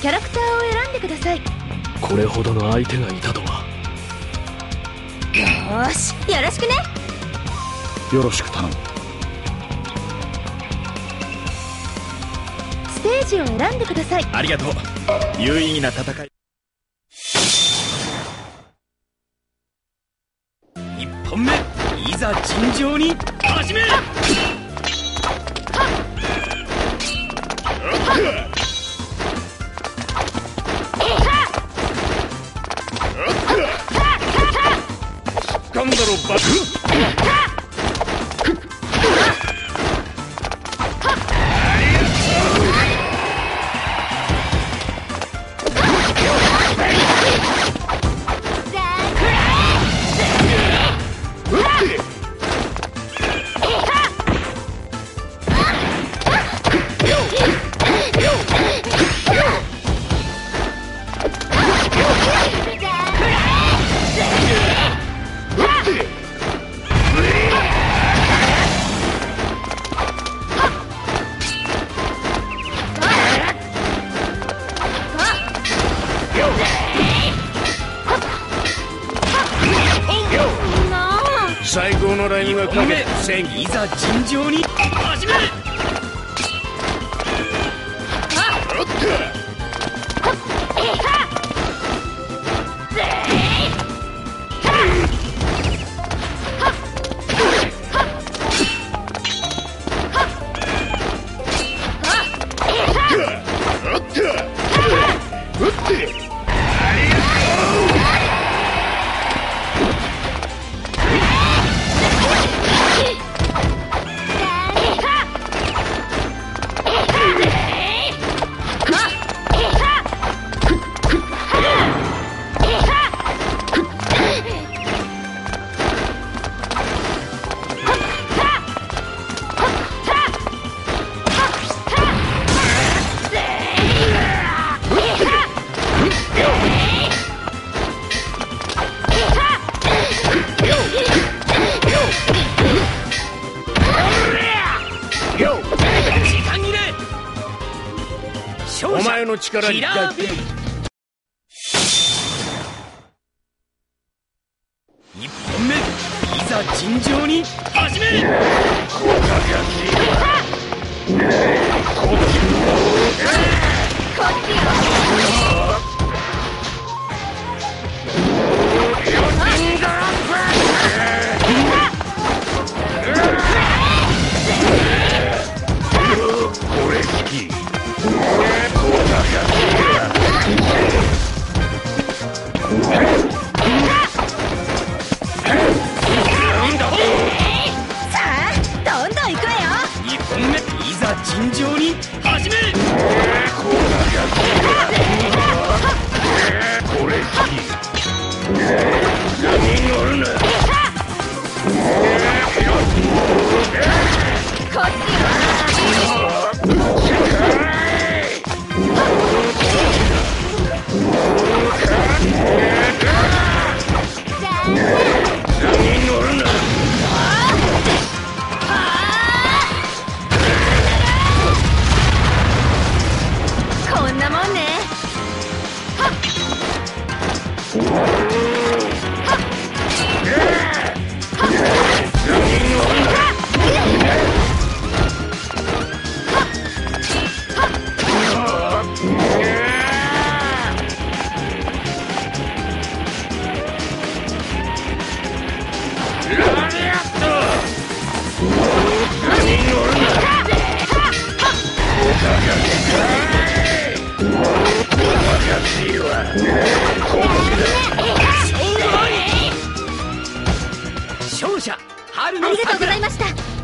キャラクターを選んでください。これほどの相手がいたとは。よしよろしくね。よろしく頼む。ステージを選んでください。ありがとう。有意義な戦い。一本目いざ尋常に始めかんだろバク。最高のラインはかけ戦いざ尋常に始め時の力にキラーベイ一本目。いざ尋常に。始めさ尋常に乗る。な 勝ありがとうございました。